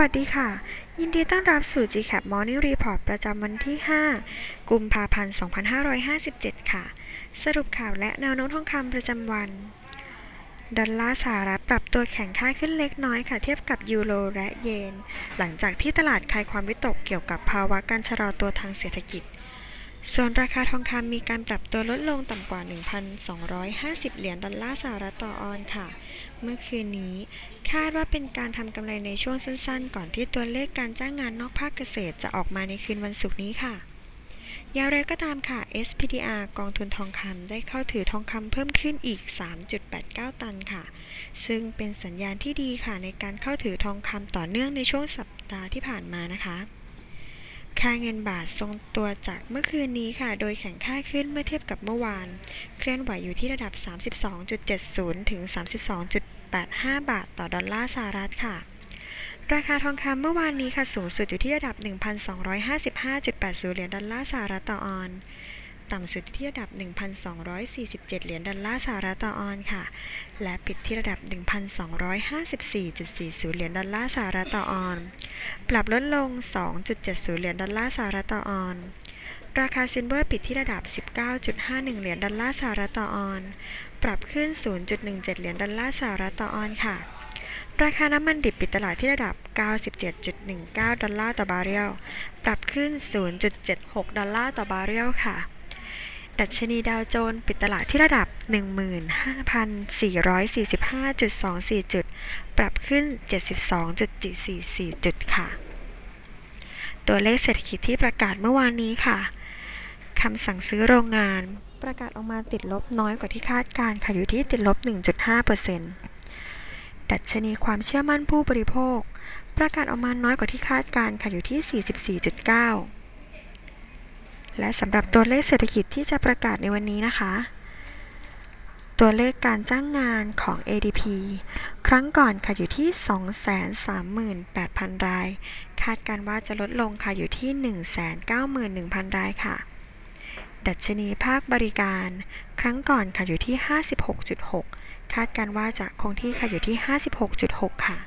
สวัสดีค่ะ ยินดีต้อนรับสู่ GCAP Morning Report ประจำวันที่ 5 กุมภาพันธ์ 2557 ค่ะ สรุปข่าวและแนวโน้มทองคำประจำวัน ดอลลาร์สหรัฐปรับตัวแข็งค่าขึ้นเล็กน้อยค่ะ เทียบกับยูโรและเยน หลังจากที่ตลาดคลายความวิตกเกี่ยวกับภาวะการชะลอตัวทางเศรษฐกิจ ส่วนราคาทองคำมีการปรับตัวลดลงต่ำกว่า 1,250 เหรียญดอลลาร์สหรัฐต่อออนซ์ค่ะ เมื่อคืนนี้ คาดว่าเป็นการทำกำไรในช่วงสั้นๆ ก่อนที่ตัวเลขการจ้างงานนอกภาคเกษตรจะออกมาในคืนวันศุกร์นี้ค่ะ อย่างไรก็ตามค่ะ SPDR กองทุนทองคำได้เข้าถือทองคำเพิ่มขึ้นอีก 3.89 ตันค่ะ ซึ่งเป็นสัญญาณที่ดีค่ะในการเข้าถือทองคำต่อเนื่องในช่วงสัปดาห์ที่ผ่านมานะคะ ค่าเงินบาททรงตัวจากเมื่อคืนนี้ค่ะ โดยแข็งค่าขึ้นเมื่อเทียบกับเมื่อวาน เคลื่อนไหวอยู่ที่ระดับ 32.70 ถึง 32.85 บาทต่อดอลลาร์สหรัฐค่ะ ราคาทองคำเมื่อวานนี้ค่ะสูงสุดอยู่ที่ระดับ 1,255.80 เหรียญดอลลาร์สหรัฐต่อออนซ์ ต่ำสุดที่ระดับ 1,247 เหรียญดอลลาร์สหรัฐต่อออนซ์ค่ะ และปิดที่ระดับ 1,254.40 เหรียญดอลลาร์สหรัฐต่อออนซ์ปรับลดลง 2.70 เหรียญดอลลาร์สหรัฐต่อออนซ์ราคา silver ปิดที่ระดับ 19.51 เหรียญดอลลาร์สหรัฐต่อออนซ์ปรับขึ้น 0.17 เหรียญดอลลาร์สหรัฐต่อออนซ์ค่ะราคาน้ำมันดิบปิดตลาดที่ระดับ 97.19 ดอลลาร์ต่อบาร์เรล ปรับขึ้น 0.76 ดอลลาร์ต่อบาร์เรลค่ะ ดัชนีดาวโจนส์ปิดตลาดที่ระดับ 15,445.24 จุด ปรับขึ้น 72.44 จุดค่ะ ตัวเลขเศรษฐกิจที่ประกาศเมื่อวานนี้ค่ะ คำสั่งซื้อโรงงาน ประกาศออกมาติดลบน้อยกว่าที่คาดการณ์ค่ะ อยู่ที่ติดลบ 1.5%ดัชนีความเชื่อมั่นผู้บริโภค ประกาศออกมาน้อยกว่าที่คาดการณ์ค่ะ อยู่ที่ 44.9 และสำหรับตัวเลขเศรษฐกิจที่จะประกาศในวันนี้นะคะ ตัวเลขการจ้างงานของ ADP ครั้งก่อนค่ะอยู่ที่ 238,000 ราย คาดการว่าจะลดลงค่ะอยู่ที่ 191,000 รายค่ะ ดัชนีภาคบริการ ครั้งก่อนค่ะอยู่ที่ 56.6 คาดการว่าจะคงที่ค่ะอยู่ที่ 56.6 ค่ะ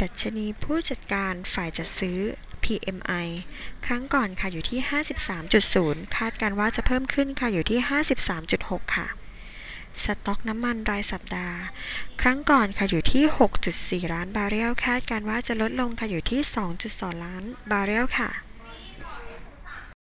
ดัชนีผู้จัดการฝ่ายจัดซื้อ PMI ครั้งก่อนค่ะอยู่ที่ 53.0 คาดการว่าจะเพิ่มขึ้นค่ะอยู่ที่ 53.6 ค่ะ สต็อกน้ำมันรายสัปดาห์ ครั้งก่อนค่ะอยู่ที่ 6.4 ล้านบาร์เรล คาดการว่าจะลดลงค่ะอยู่ที่ 2.2 ล้านบาร์เรลค่ะ